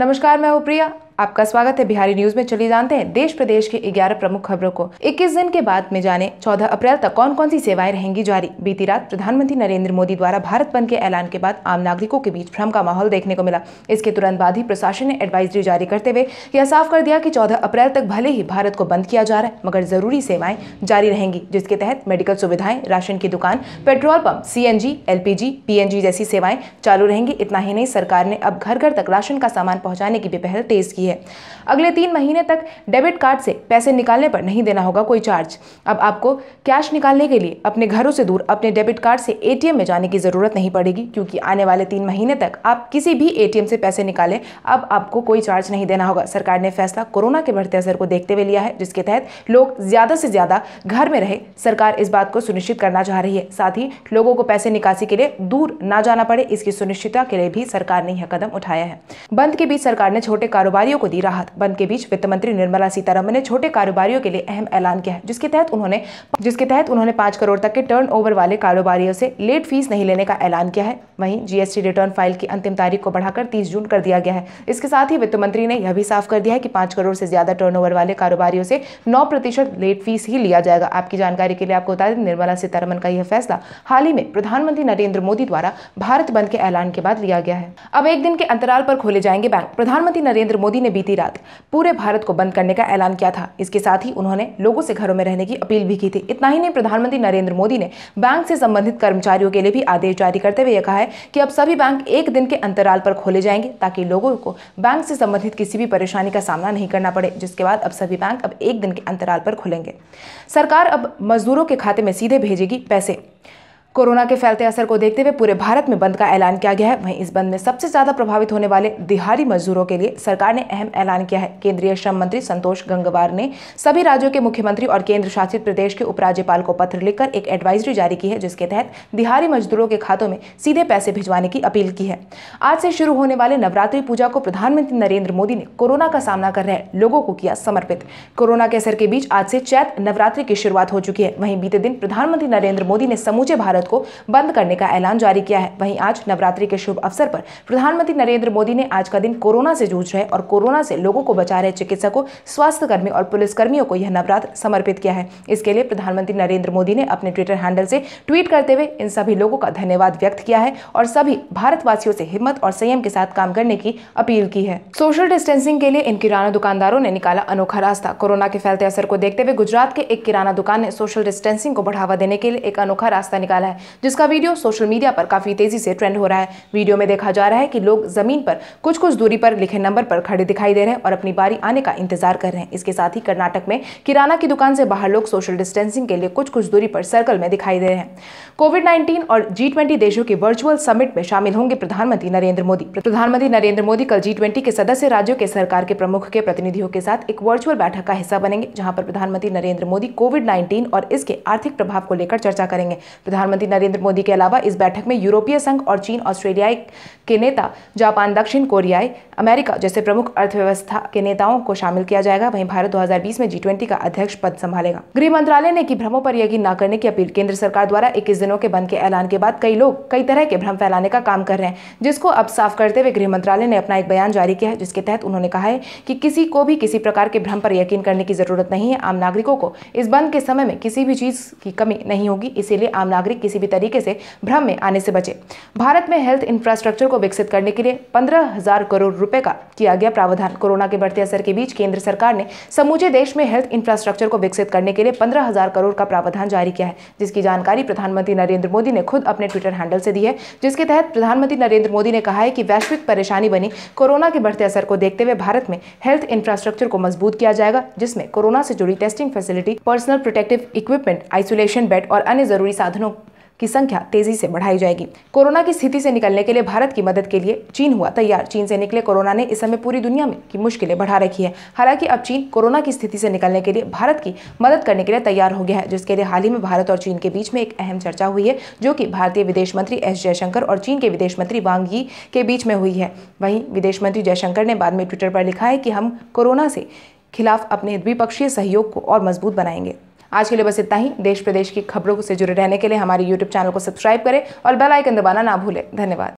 नमस्कार मैं हूँ प्रिया। आपका स्वागत है बिहारी न्यूज़ में। चलिए जानते हैं, देश प्रदेश के 11 प्रमुख खबरों को। 21 दिन के बाद में जाने 14 अप्रैल तक कौन कौन सी सेवाएँ रहेंगी जारी? बीती रात प्रधानमंत्री नरेंद्र मोदी द्वारा भारत बंद के ऐलान के बाद आम नागरिकों के बीच भ्रम का माहौल देखने को मिला। इसके तुरंत बाद ही प्रशासन ने एडवाइजरी जारी करते हुए यह साफ़ कर दिया की चौदह अप्रैल तक भले ही भारत को बंद किया जा रहा है, मगर ज़रूरी सेवाएँ जारी रहेंगी, जिसके तहत मेडिकल सुविधाएँ, राशन की दुकान, petrol pump CNG LPG PNG जैसी सेवाएँ चालू रहेंगी। इतना ही नहीं, सरकार ने अब घर घर तक राशन का सामान पहुँचाने की भी पहल तेज की है। अगले तीन महीने तक डेबिट कार्ड से पैसे निकालने पर नहीं देना होगा कोई चार्ज। अब आपको कैश निकालने के लिए अपने घरों से दूर अपने डेबिट कार्ड से एटीएम में जाने की ज़रूरत नहीं पड़ेगी, क्योंकि आने वाले तीन महीने तक आप किसी भी एटीएम से पैसे निकालें, अब आपको कोई चार्ज नहीं देना होगा। सरकार ने फैसला कोरोना के बढ़ते असर को देखते हुए लिया है, जिसके तहत लोग ज़्यादा से ज़्यादा घर में रहे। सरकार इस बात को सुनिश्चित करना चाह रही है। साथ ही लोगों को पैसे निकासी के लिए दूर ना जाना पड़े, इसकी सुनिश्चितता के लिए भी सरकार ने यह कदम उठाया है। बंद के बीच सरकार ने छोटे कारोबारियों को दी राहत। बंद के बीच वित्त मंत्री निर्मला सीतारमन ने छोटे कारोबारियों के लिए अहम ऐलान किया है, जिसके तहत उन्होंने जिसके तहत उन्होंने पाँच करोड़ तक के टर्नओवर वाले कारोबारियों से लेट फ़ीस नहीं लेने का ऐलान किया है। वहीं जीएसटी रिटर्न फ़ाइल की अंतिम तारीख को बढ़ाकर तीस जून कर दिया गया है। इसके साथ ही वित्त मंत्री ने यह भी साफ़ कर दिया है कि पाँच करोड़ से ज़्यादा टर्नओवर वाले कारोबारियों से नौ प्रतिशत लेट फ़ीस ही लिया जाएगा। आपकी जानकारी के लिए आपको बता दें, निर्मला सीतारमन का यह फैसला हाल ही में प्रधानमंत्री नरेंद्र मोदी द्वारा भारत बंद के ऐलान के बाद लिया गया है। अब एक दिन के अंतराल पर खोले जाएँगे बैंक प्रधानमंत्री नरेंद्र मोदी ने बीती रात पूरे भारत को बंद करने का ऐलान किया था। इसके साथ ही उन्होंने लोगों से घरों में रहने की अपील भी की थी। इतना ही नहीं, प्रधानमंत्री नरेंद्र मोदी ने बैंक से संबंधित कर्मचारियों के लिए भी आदेश जारी करते हुए कहा है कि अब सभी बैंक एक दिन के अंतराल पर खोले जाएँगे ताकि लोगों को बैंक से संबंधित किसी भी परेशानी का सामना नहीं करना पड़े। जिसके बाद अब सभी बैंक अब एक दिन के अंतराल पर खुलेंगे। सरकार अब मजदूरों के खाते में सीधे भेजेगी पैसे। कोरोना के फैलते असर को देखते हुए पूरे भारत में बंद का ऐलान किया गया है। वहीं इस बंद में सबसे ज़्यादा प्रभावित होने वाले दिहाड़ी मजदूरों के लिए सरकार ने अहम ऐलान किया है। केंद्रीय श्रम मंत्री संतोष गंगवार ने सभी राज्यों के मुख्यमंत्री और केंद्र शासित प्रदेश के उपराज्यपाल को पत्र लिखकर एक एडवाइजरी जारी की है, जिसके तहत दिहाड़ी मजदूरों के खातों में सीधे पैसे भिजवाने की अपील की है। आज से शुरू होने वाले नवरात्रि पूजा को प्रधानमंत्री नरेंद्र मोदी ने कोरोना का सामना कर रहे लोगों को किया समर्पित। कोरोना के असर के बीच आज से चैत नवरात्रि की शुरुआत हो चुकी है। वहीं बीते दिन प्रधानमंत्री नरेंद्र मोदी ने समूचे भारत भारत को बंद करने का ऐलान जारी किया है। वहीं आज नवरात्रि के शुभ अवसर पर प्रधानमंत्री नरेंद्र मोदी ने आज का दिन कोरोना से जूझ रहे और कोरोना से लोगों को बचा रहे चिकित्सकों स्वास्थ्य कर्मी और पुलिस कर्मियों को यह नवरात्र समर्पित किया है। इसके लिए प्रधानमंत्री नरेंद्र मोदी ने अपने ट्विटर हैंडल से ट्वीट करते हुए इन सभी लोगों का धन्यवाद व्यक्त किया है और सभी भारतवासियों से हिम्मत और संयम के साथ काम करने की अपील की है। सोशल डिस्टेंसिंग के लिए इन किराना दुकानदारों ने निकाला अनोखा रास्ता। कोरोना के फैलते असर को देखते हुए गुजरात के एक किराना दुकान ने सोशल डिस्टेंसिंग को बढ़ावा देने के लिए एक अनोखा रास्ता निकाला जिसका वीडियो सोशल मीडिया पर काफ़ी तेज़ी से ट्रेंड हो रहा है। वीडियो में देखा जा रहा है कि लोग ज़मीन पर कुछ कुछ दूरी पर लिखे नंबर पर खड़े दिखाई दे रहे हैं और अपनी बारी आने का इंतज़ार कर रहे हैं। इसके साथ ही कर्नाटक में किराना की दुकान से बाहर लोग सोशल डिस्टेंसिंग के लिए कुछ कुछ दूरी पर सर्कल में दिखाई दे रहे हैं। कोविड नाइन्टीन और जी देशों के वर्चुअल समिट में शामिल होंगे प्रधानमंत्री नरेंद्र मोदी। प्रधानमंत्री नरेंद्र मोदी कल जी के सदस्य राज्यों के सरकार के प्रमुख के प्रतिनिधियों के साथ एक वर्चुअल बैठक का हिस्सा बनेंगे, जहाँ पर प्रधानमंत्री नरेंद्र मोदी कोविड नाइन्टीन और इसके आर्थिक प्रभाव को लेकर चर्चा करेंगे। प्रधानमंत्री नरेंद्र मोदी के अलावा इस बैठक में यूरोपीय संघ और चीन ऑस्ट्रेलिया के नेता, जापान, दक्षिण कोरियाई, अमेरिका जैसे प्रमुख अर्थव्यवस्था के नेताओं को शामिल किया जाएगा। वहीं भारत 2020 में जी ट्वेंटी का अध्यक्ष पद संभालेगा। गृह मंत्रालय ने की भ्रमों पर यकीन न करने की अपील। केंद्र सरकार द्वारा 21 दिनों के बंद के ऐलान के बाद कई लोग, कई तरह के भ्रम फैलाने का काम कर रहे हैं, जिसको अब साफ़ करते हुए गृह मंत्रालय ने अपना एक बयान जारी किया है, जिसके तहत उन्होंने कहा है कि किसी को भी किसी प्रकार के भ्रम पर यकीन करने की ज़रूरत नहीं है। आम नागरिकों को इस बंद के समय में किसी भी चीज़ की कमी नहीं होगी, इसीलिए आम नागरिक किसी भी तरीके से भ्रम में आने से बचे। भारत में हेल्थ इंफ्रास्ट्रक्चर को विकसित करने के लिए पंद्रह हज़ार करोड़ रुपए का किया गया प्रावधान। कोरोना के बढ़ते असर के बीच केंद्र सरकार ने समूचे देश में हेल्थ इंफ्रास्ट्रक्चर को विकसित करने के लिए पंद्रह हज़ार करोड़ का प्रावधान जारी किया है, जिसकी जानकारी प्रधानमंत्री नरेंद्र मोदी ने खुद अपने ट्विटर हैंडल से दी है। जिसके तहत प्रधानमंत्री नरेंद्र मोदी ने कहा है कि वैश्विक परेशानी बनी कोरोना के बढ़ते असर को देखते हुए भारत में हेल्थ इंफ्रास्ट्रक्चर को मज़बूत किया जाएगा, जिसमें कोरोना से जुड़ी testing facility personal protective equipment isolation bed और अन्य ज़रूरी साधनों की संख्या तेज़ी से बढ़ाई जाएगी। कोरोना की स्थिति से निकलने के लिए भारत की मदद के लिए चीन हुआ तैयार। चीन से निकले कोरोना ने इस समय पूरी दुनिया में की मुश्किलें बढ़ा रखी है। हालाँकि अब चीन कोरोना की स्थिति से निकलने के लिए भारत की मदद करने के लिए तैयार हो गया है, जिसके लिए हाल ही में भारत और चीन के बीच में एक अहम चर्चा हुई है, जो कि भारतीय विदेश मंत्री एस जयशंकर और चीन के विदेश मंत्री वांग यी के बीच में हुई है। वहीं विदेश मंत्री जयशंकर ने बाद में ट्विटर पर लिखा है कि हम कोरोना से खिलाफ अपने द्विपक्षीय सहयोग को और मज़बूत बनाएँगे। आज के लिए बस इतना ही। देश प्रदेश की खबरों से जुड़े रहने के लिए हमारे यूट्यूब चैनल को सब्सक्राइब करें और बेल आइकन दबाना ना भूलें। धन्यवाद।